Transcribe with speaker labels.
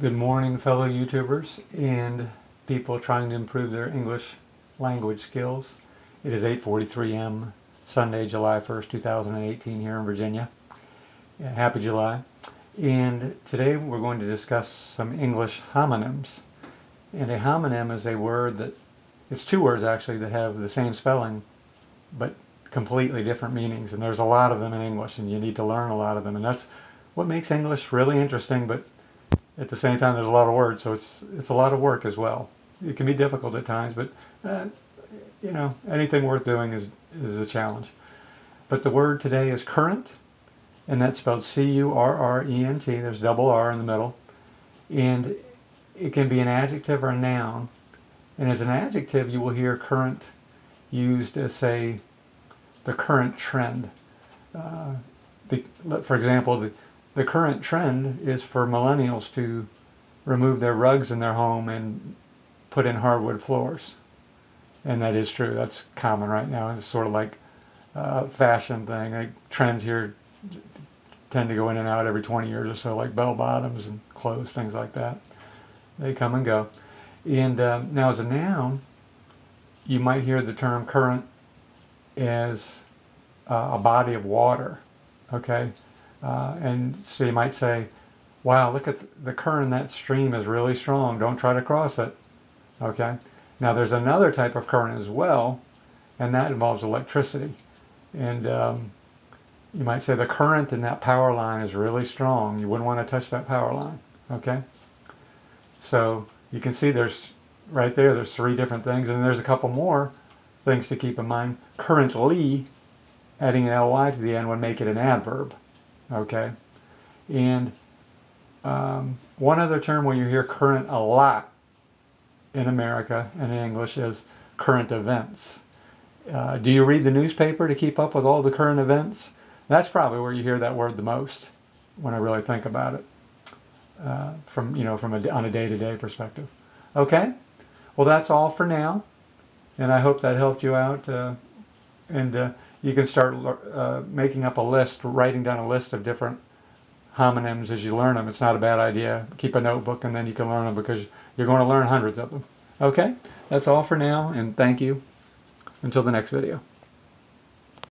Speaker 1: Good morning, fellow YouTubers and people trying to improve their English language skills. It is 8.43 m Sunday, July 1st, 2018 here in Virginia. Happy July. And today we're going to discuss some English homonyms. And a homonym is a word that, it's two words actually that have the same spelling, but completely different meanings. And there's a lot of them in English and you need to learn a lot of them. And that's what makes English really interesting, but at the same time, there's a lot of words, so it's it's a lot of work as well. It can be difficult at times, but uh, you know, anything worth doing is is a challenge. But the word today is current, and that's spelled C-U-R-R-E-N-T. There's double R in the middle, and it can be an adjective or a noun. And as an adjective, you will hear current used as say the current trend. Uh, the, for example, the the current trend is for millennials to remove their rugs in their home and put in hardwood floors. And that is true. That's common right now. It's sort of like a fashion thing. Like trends here tend to go in and out every 20 years or so, like bell bottoms and clothes, things like that. They come and go. And uh, now as a noun, you might hear the term current as uh, a body of water. Okay? Uh, and so you might say, wow, look at the current in that stream is really strong. Don't try to cross it. Okay? Now there's another type of current as well, and that involves electricity. And um, you might say the current in that power line is really strong. You wouldn't want to touch that power line. Okay? So you can see there's right there, there's three different things, and there's a couple more things to keep in mind. Currently, adding an ly to the end would make it an adverb okay? And um, one other term where you hear current a lot in America and in English is current events. Uh, do you read the newspaper to keep up with all the current events? That's probably where you hear that word the most when I really think about it uh, from, you know, from a, on a day-to-day -day perspective. Okay? Well, that's all for now. And I hope that helped you out. Uh, and uh, you can start uh, making up a list, writing down a list of different homonyms as you learn them. It's not a bad idea. Keep a notebook and then you can learn them because you're going to learn hundreds of them. Okay, that's all for now and thank you. Until the next video.